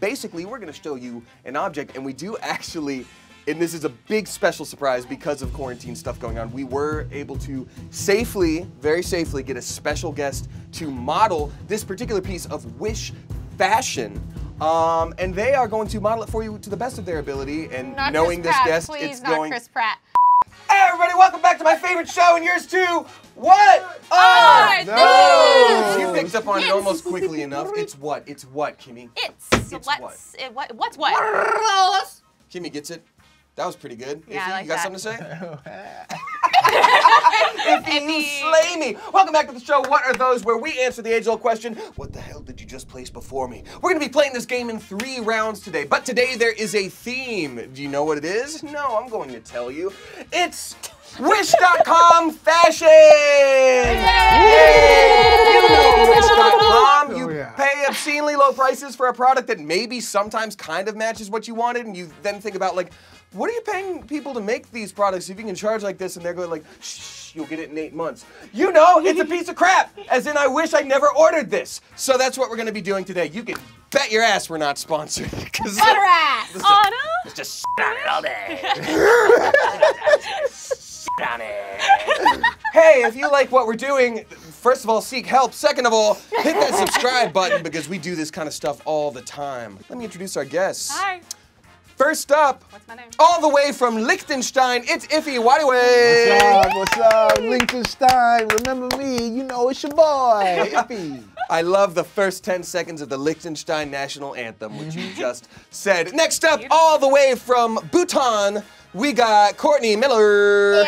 Basically, we're going to show you an object, and we do actually, and this is a big special surprise because of quarantine stuff going on, we were able to safely, very safely, get a special guest to model this particular piece of Wish fashion. Um, and they are going to model it for you to the best of their ability. And Not knowing Chris this Pratt, guest, please, it's not going. Chris Pratt. Hey, everybody, welcome back to my favorite show and yours too. What Oh, are no. those? You picked up on it almost quickly enough. It's what? It's what, Kimmy? It's, It's what's it, uh, what what's what? Kimmy gets it. That was pretty good. Yeah, I like you got that. something to say? Ify, you slay me. Welcome back to the show. What are those? Where we answer the age-old question: What the hell did you just place before me? We're gonna be playing this game in three rounds today, but today there is a theme. Do you know what it is? No, I'm going to tell you. It's Wish.com fashion. You know Wish.com. You pay obscenely low prices for a product that maybe sometimes kind of matches what you wanted, and you then think about like, what are you paying people to make these products if you can charge like this? And they're going like, shh, you'll get it in eight months. You know, it's a piece of crap. As in, I wish I never ordered this. So that's what we're going to be doing today. You can bet your ass we're not sponsored. 'cause Butter ass. let's just- Let's just sit on it all day. sit on it. hey, if you like what we're doing, first of all, seek help. Second of all, hit that subscribe button because we do this kind of stuff all the time. Let me introduce our guests. Hi. First up, What's my name? all the way from Liechtenstein, it's Ify Nwadiwe. What's up? What's up? Liechtenstein. Remember me? You know it's your boy, Ippy. I love the first 10 seconds of the Liechtenstein national anthem, which you just said. Next up, all the way from Bhutan, we got Courtney Miller.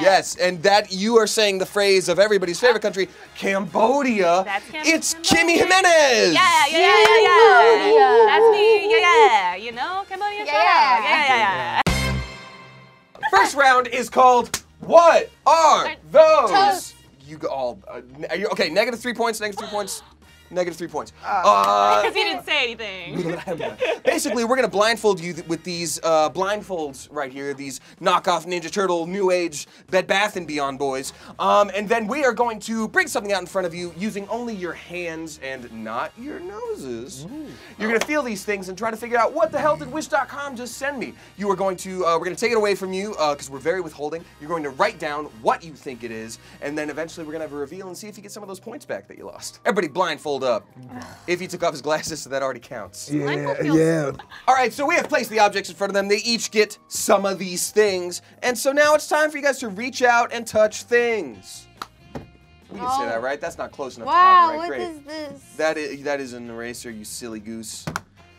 Yes, and that you are saying the phrase of everybody's favorite country, Cambodia. That's Cam- It's Cambodia. Kimmy Jimenez. Yeah, yeah, yeah, yeah, yeah. That's me. Yeah, yeah. You know, Cambodia. shout out. Yeah, yeah, yeah. First round is called What Are Those? toes. You go all. Uh, are you, okay, negative three points, negative three points, negative three points. Uh, Because he didn't say anything. Basically, we're gonna blindfold you th- with these uh, blindfolds right here, these knockoff Ninja Turtle New Age Bed Bath and Beyond boys, um, and then we are going to bring something out in front of you using only your hands and not your noses. You're gonna feel these things and try to figure out what the hell did Wish.com just send me. You are going to, uh, we're gonna take it away from you because we're very withholding. You're going to write down what you think it is, and then eventually we're gonna have a reveal and see if you get some of those points back that you lost. Everybody, blindfold up. Ify took off his glasses, so that already counts. Yeah, yeah. All right, so we have placed the objects in front of them. They each get some of these things. And so now it's time for you guys to reach out and touch things. We can say Oh. that, right? That's not close enough Wow, to what copyright. is Great. this? That is that is an eraser, you silly goose.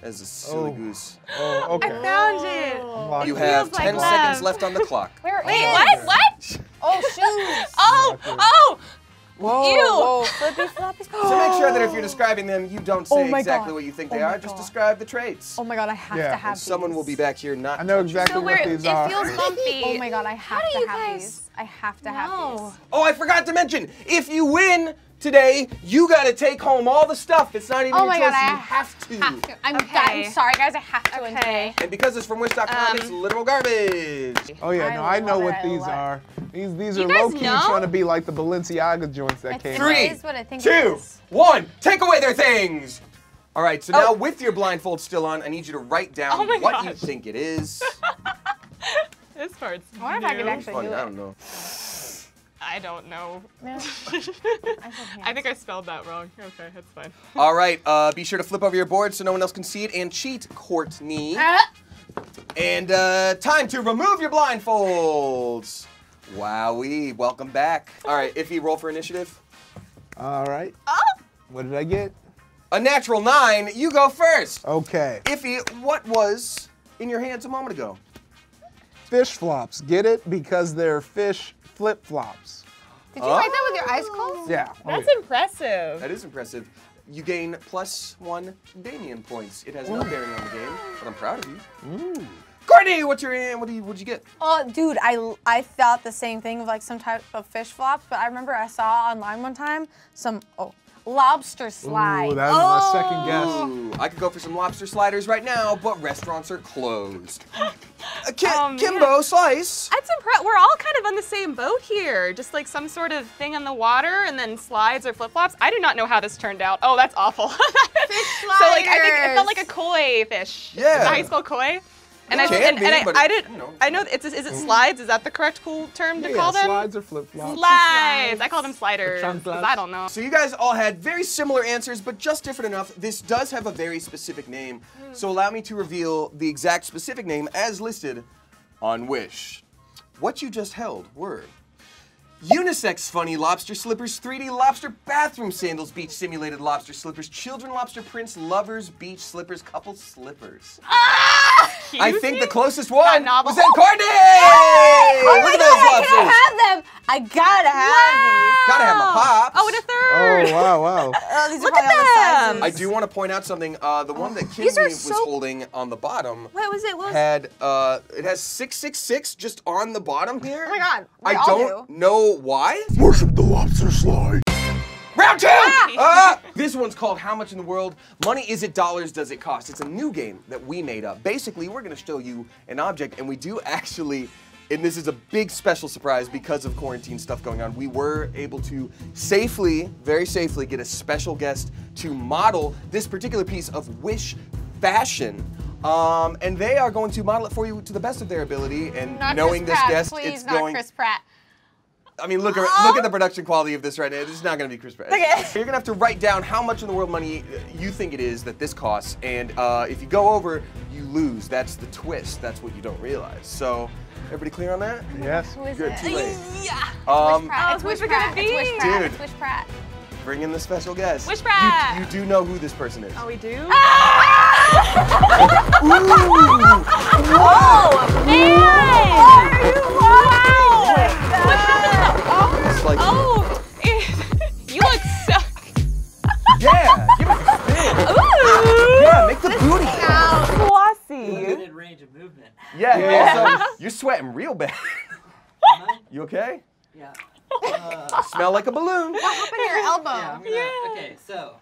That's a silly Oh. goose. Oh, okay. Found it. Oh. Unlock You it. have feels like 10 love. seconds left on the clock. Where Wait, what? What? Oh, shoes. Oh, oh. Whoa, Ew. whoa, flippy floppy. So make sure that if you're describing them, you don't oh say Oh exactly God. what you think Oh they my are. Just describe the traits. Oh my god, I have Yeah. to have And someone will be back here not I know exactly So what where these it are. feels bumpy. Oh my god, I have do to you have guys- these. I have to have these. Oh, I forgot to mention, if you win today, you gotta take home all the stuff. It's not even Oh your my choice. God, I you have to. Have to. I'm, Okay. I'm sorry, guys. I have to win Okay. today. And because it's from Wish.com, Um, it's literal garbage. Oh yeah, I no, I know what I these love are. These these You are low key trying to be like the Balenciaga joints that It's- came it out. Three, is what I think two, one. Take away their things. All right, so now Oh. with your blindfold still on, I need you to write down Oh my what you think it is. This part's I wonder if I could new. actually Fun, do I don't know. I don't know. No. I think I spelled that wrong. Okay, that's fine. All right, uh, be sure to flip over your board so no one else can see it and cheat, Courtney. Ah, And uh, time to remove your blindfolds. Wowee, welcome back. All right, Ify, roll for initiative. All right. Oh! What did I get? A natural nine, you go first. Okay. Ify, what was in your hands a moment ago? Fish flops. Get it? Because they're fish flip flops. Did you write that with your eyes oh. closed? Yeah. oh, That's yeah. impressive. That is impressive. You gain plus one Damien points. It has no bearing on the game, but I'm proud of you. Courtney, what's your what do you what'd you get? Oh, dude, I, I thought the same thing of like some type of fish flops, but I remember I saw online one time some oh lobster slide. Ooh, that was my second guess. Ooh, I could go for some lobster sliders right now, but restaurants are closed. Uh, Ki- Oh, man. Kimbo, slice. That's impressive. We're all kind of on the same boat here. Just like some sort of thing in the water and then slides or flip flops. I do not know how this turned out. Oh, that's awful. fish sliders. so like I think it felt like a koi fish. Yeah. Is that how you spell koi? And It I can and, be, and I, I it- did you know. I know it's is it mm. slides? Is that the correct cool term to Yeah, call them? slides or flip flops. Slides. I call them sliders. I don't know. So you guys all had very similar answers, but just different enough. This does have a very specific name. Hmm. So allow me to reveal the exact specific name as listed on Wish. What you just held were unisex funny lobster slippers, 3D lobster bathroom sandals, beach simulated lobster slippers, children lobster prints, lovers, beach slippers, couple slippers. Ah! I think the closest one was in Courtney! Oh Look my at God, those I lobsters. can't have them. I gotta have Gotta have my pops. Oh, and a third. Oh wow, wow. Oh, these Look are at probably all the them. sizes. I do want to point out something. Uh, the one that Kimmy These was so- holding on the bottom What was it? What was had uh, it has six six six just on the bottom here. Oh my God, we I all don't do. know why. Worship the lobster slide. Round two. Ah! This one's called How Much in the World? Money is it dollars does it cost? It's a new game that we made up. Basically, we're gonna show you an object, and we do actually. And this is a big special surprise because of quarantine stuff going on. We were able to safely, very safely, get a special guest to model this particular piece of Wish fashion. Um, and they are going to model it for you to the best of their ability. And Not knowing Chris this Pratt, guest, please, it's not going. Chris Pratt. I mean, look, at look at the production quality of this right now. This is not going to be Chris Pratt. Okay. You're going to have to write down how much in the world money you think it is that this costs, and uh, if you go over, you lose. That's the twist. That's what you don't realize. So, everybody clear on that? Yes. Who is Good. it? Too late. Yeah. Um, Wish Pratt. Oh, it's Wish Pratt. It's Wish? Pratt. Dude. It's Wish Pratt. bring in the special guest. Wish Pratt. You, do know who this person is. Oh, we do? Oh man! Wow! It's like, Oh, range of movement. Yeah, Yeah. also, you're sweating real bad. You okay? Yeah. Uh, Smell like a balloon. What happened to your elbow? yeah, gonna, Yeah. Okay, so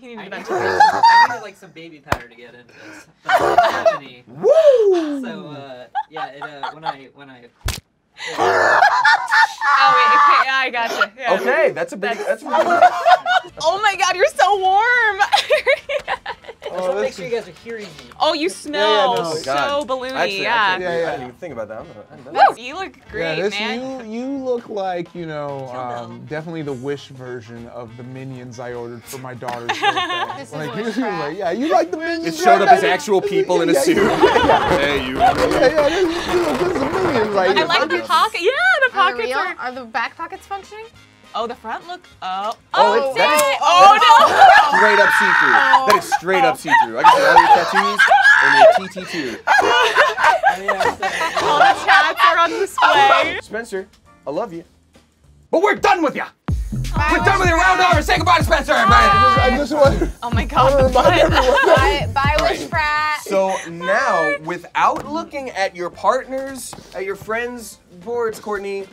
He I needed needed, ventilation. I needed like some baby powder to get into this, but I don't have any. Woo! So uh, yeah, it, uh, when I when I Oh wait, okay, yeah, I gotcha. Yeah. Okay, that's a big. That's, That's- that's Oh my God, you're so warm. I just want to make sure you guys are hearing me. oh, you smell no. so God. balloony. Actually, I, yeah. can't- Yeah, I yeah. didn't even think about that. I'm gonna- I'm gonna- Woo, you look great, yeah, this man. you you look like you know um, definitely the Wish version of the minions I ordered for my daughter's birthday. This like, Wish you- like, yeah, you like the minions. It showed up as actual people in a suit. Yeah, hey, you. yeah, yeah, this, is- this is the minions right I here. like the pocket. Yeah, the pockets real? are. Are the back pockets functioning? Oh, the front look. Oh. Oh, Oh, it- oh, that is- dang. Oh no. Straight up see through. Oh. That is straight up see through. I can see all your tattoos and your TT2. I mean, I said, All the chats are on display. Spencer, I love you. But we're done with you. We're done with your round over. Say goodbye to Spencer, everybody. I just want. Oh my God. Remind everyone. Bye, bye Wish Pratt. So now, without looking at your partners, at your friends' boards, Courtney,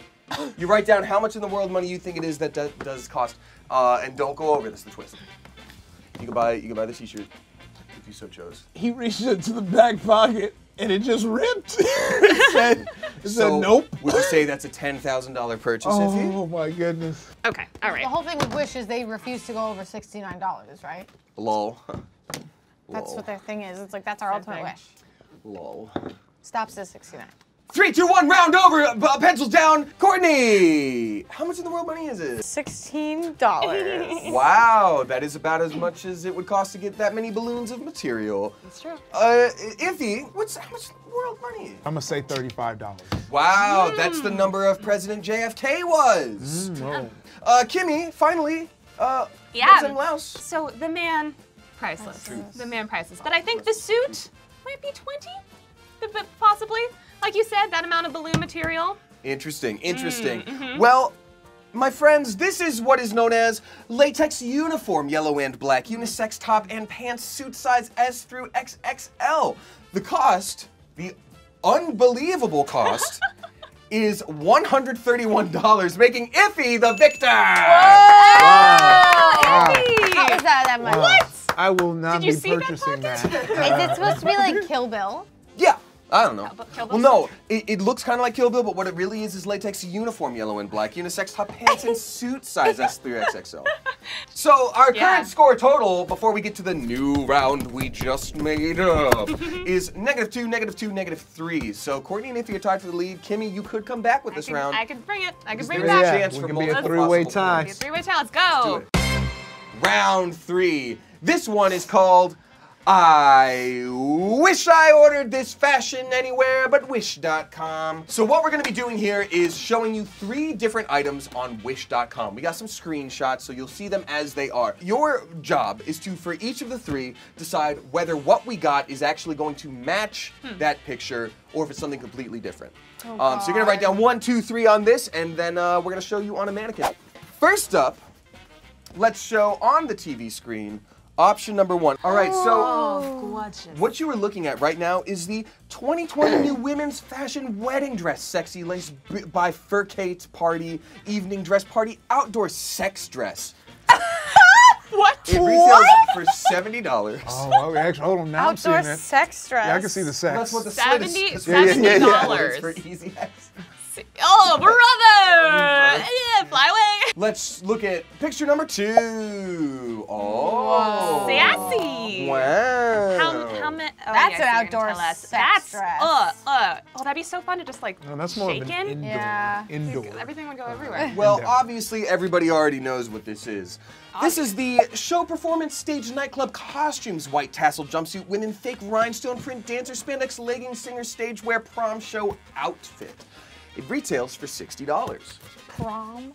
you write down how much in the world money you think it is that do- does cost, uh, and don't go over. This the twist. You can buy you can buy the T-shirt if you so chose. He reached into the back pocket and it just ripped. it said, it said nope. Would you say that's a ten thousand dollar purchase? Ify? Oh my goodness. Okay. All right. The whole thing with Wish is they refuse to go over $69, right? Lol. That's Lol. what their thing is. It's like that's our ultimate thing. wish. Lol. Stops at 69. Three, two, one, round over. Uh, pencils down. Courtney, how much in the world money is it? $16. Wow, that is about as much as it would cost to get that many balloons of material. That's true. Uh, Ify, what's how much world money? I'm gonna say thirty-five dollars. Wow, that's the number of President JFK was. Uh, Kimmy, finally, uh, Yeah. President Laos. So the man, priceless. The man, priceless. But I think the suit might be 20, but but possibly. Like you said, that amount of balloon material. Interesting, interesting. Mm-hmm. Well, my friends, this is what is known as latex uniform, yellow and black, unisex top and pants, suit size S through XXL. The cost, the unbelievable cost, is $131, making Ify the victor. Whoa! How is that that much? Wow. I will not Did you be see that purchasing that. Is it supposed to be like Kill Bill? Yeah. I don't know. Well, no, it, it looks kind of like Kill Bill, but what it really is is latex uniform yellow and black, unisex top pants and suit size S3XXL. So our Yeah. current score total, before we get to the new round we just made up, is negative two, negative two, negative three. So Courtney and if you're tied for the lead, Kimmy, you could come back with I this could, round. I could bring it. I could bring it back. a Yeah, chance we for can be a multiple three-way tie. Be a three-way tie. Let's Do go. it. Round three. This one is called I wish I ordered this fashion anywhere but wish.com. So what we're going to be doing here is showing you three different items on wish.com. We got some screenshots so you'll see them as they are. Your job is to for each of the three decide whether what we got is actually going to match that picture or if it's something completely different. um, so you're going to write down one, two, three on this and then uh, we're going to show you on a mannequin. First up, let's show on the TV screen option number one. All right, so Oh, what you are looking at right now is the 2020 new women's fashion wedding dress, sexy lace b- by Furkate party, evening dress party, outdoor sex dress. What? It retails for seventy dollars. Oh, okay. Actually, hold on. Now I'm seeing Outdoor it. sex dress. Yeah, I can see the sex. That's what the slit is. seventy dollars Yeah, yeah, yeah, yeah. for easy access. Oh, brother! Yeah, fly away. Let's look at picture number two. Oh, Sassy. Wow. How, how many? Oh, That's yeah, an I see you're gonna outdoor tell sex That's, dress. Uh, uh. Oh, that'd be so fun to just like No, that's more of shake an in. indoor. Yeah. Indoor. Everything would go everywhere. Well, Yeah. obviously, everybody already knows what this is. This is the show performance stage nightclub costumes white tassel jumpsuit, women fake rhinestone print dancer spandex leggings singer stage wear prom show outfit. It retails for sixty dollars. Prom.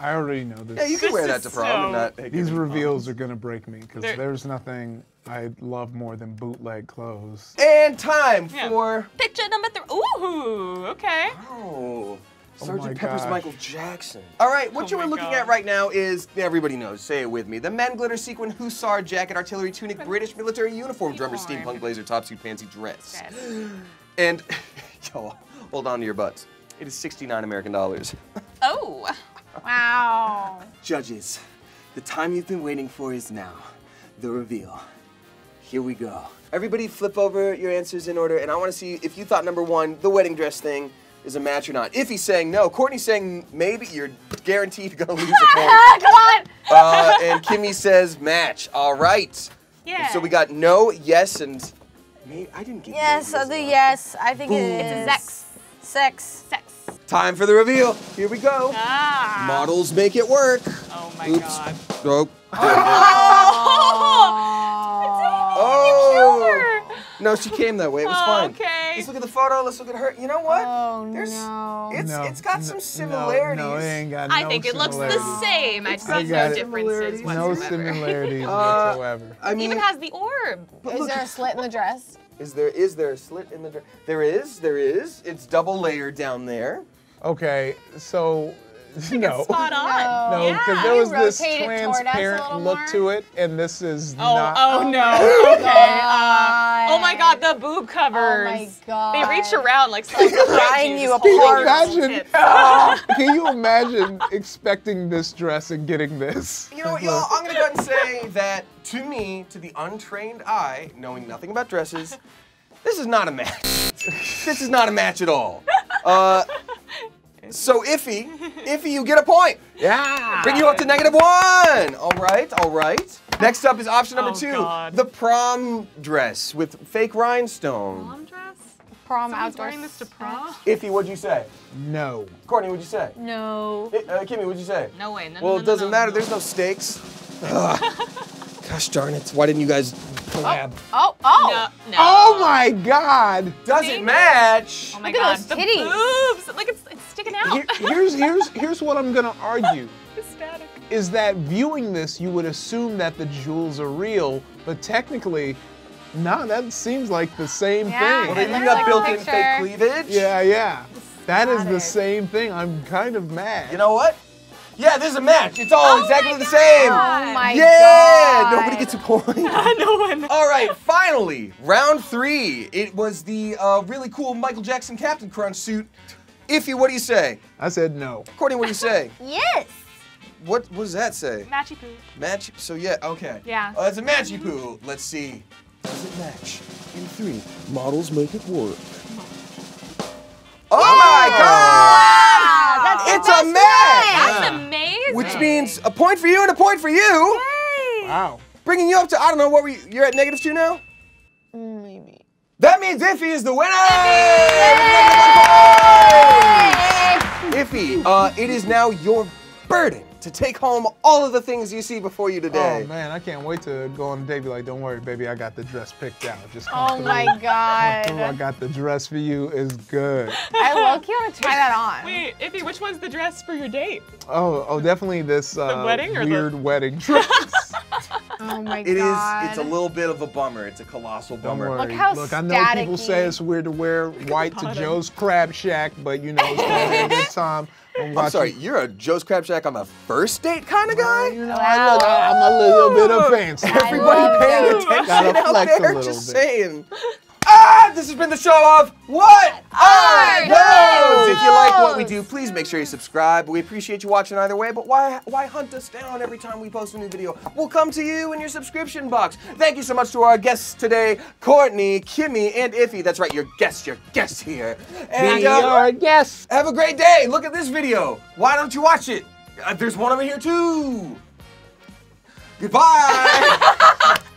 I already know this. Yeah, you can This wear that to prom and so- not. take These any reveals are gonna break me because there's nothing I love more than bootleg clothes. And time Yeah. for Picture number three. Ooh, okay. oh. Oh Sergeant my Pepper's gosh. Michael Jackson. Oh All right, what Oh you my are looking God. at right now is everybody knows. Say it with me: the men glitter sequin hussar jacket, artillery tunic, British military uniform, drummer steampunk blazer, top suit, fancy dress. Yes. And yo, hold on to your butts. It is 69 American dollars. Oh. Wow. Judges, the time you've been waiting for is now. The reveal. Here we go. Everybody flip over your answers in order, and I want to see if you thought number one, the wedding dress thing, is a match or not. Ify's saying no, Courtney's saying maybe, you're guaranteed gonna lose a point. Come on. Uh, and Kimmy says match. All right. Yeah. So we got no, yes, and maybe, I didn't get Yes, maybe as other yes. I think Boom. is. It's a sex. Sex. Sex. Time for the reveal. Here we go. Ah. Models make it work. Oh my Oops. god. Oh. Oh. Oh. No, she came that way. It was Oh, fine. okay. Let's look at the photo. Let's look at her. You know what? Oh, There's, no. It's no, it's got no, some similarities. No, it ain't got I think it looks the similarities. same. I It's see got no it. differences Similarities. No whatsoever. similarities Uh, whatsoever. I It even has the orb. but Is look, there a slit in the dress? Is there is there a slit in the? There is. There is. It's double layered down there. Okay, so no. Spot on. No, Yeah. because there was this rotate it toward us a transparent look more? to it, and this is Oh, not. oh no. Okay. Uh, oh my god, God. the boob covers. Oh my god. They reach around like something Prying you Can you imagine? Can you imagine expecting this dress and getting this? You know what, y'all? I'm gonna go ahead and say that to me, to the untrained eye, knowing nothing about dresses, this is not a match. this is not a match at all. Uh, so Ify, Ify, you get a point. Yeah. Bring you up to negative one. All right, all right. Next up is option number Oh, two, God. the prom dress with fake rhinestone. Prom dress? Prom Someone's outdoor. wearing this to prom? Ify, what'd you say? No. Courtney, what'd you say? No. I- Uh, Kimmy, what'd you say? No way. No, Well, no, it doesn't no, matter. no. There's no stakes. Gosh darn it! Why didn't you guys collab? Oh, oh, oh. No, no. Oh my God. Doesn't Dang match. Oh my Look at god. those the boobs. Like it's, it's sticking out. Here- here's here's here's what I'm gonna argue. Ecstatic. Is that viewing this, you would assume that the jewels are real, but technically, no, that seems like the same Yeah, thing. it then you looks got like built-in picture. fake cleavage. Yeah, yeah. That is the same thing. I'm kind of mad. You know what? Yeah, there's a match. It's all Oh exactly the same. Oh my yeah, god. nobody gets a point. no one. All right, finally, round three. It was the uh, really cool Michael Jackson Captain Crunch suit. Ify, what do you say? I said no. Courtney, what do you say? Yes. what, what does that say? Matchy poo. Match. So yeah, okay. Yeah. Uh, it's a matchy poo. Let's see. Does it match? In three, models make it work. Oh my God! That's It's a match! That's amazing. Which means a point for you and a point for you, Wow. bringing you up to I don't know what were you, you're at negative two now. Maybe. That means Ify is the winner. Ify, uh, it is now your burden to take home all of the things you see before you today. Oh man, I can't wait to go on a date. Be like, don't worry, baby, I got the dress picked out. Just come Oh through. my Ooh, I got the dress for you. Is good. I low key want to try that on. Wait, Ify, which one's the dress for your date? Oh, oh, definitely this uh, wedding or the- weird wedding dress. Oh my It is. god. It's a little bit of a bummer. It's a colossal Don't bummer. worry. Look how Look, I know people say it's weird to wear white to. Joe's Crab Shack, but you know it's gonna be a good time. I'm, I'm sorry, you're a Joe's Crab Shack on the first date kind of guy. You know, I look, I- I'm a little bit of fancy. Everybody love paying Joe's. attention Gotta out flex a there. Just saying. Ah, this has been the show of What Are Are Those? If you like what we do, please make sure you subscribe. We appreciate you watching either way, but why why hunt us down every time we post a new video? We'll come to you in your subscription box. Thank you so much to our guests today, Courtney, Kimmy, and Ify. That's right, your guest, your guest here. And We uh, are guests. have a great day. Look at this video. Why don't you watch it? Uh, there's one over here too. Goodbye.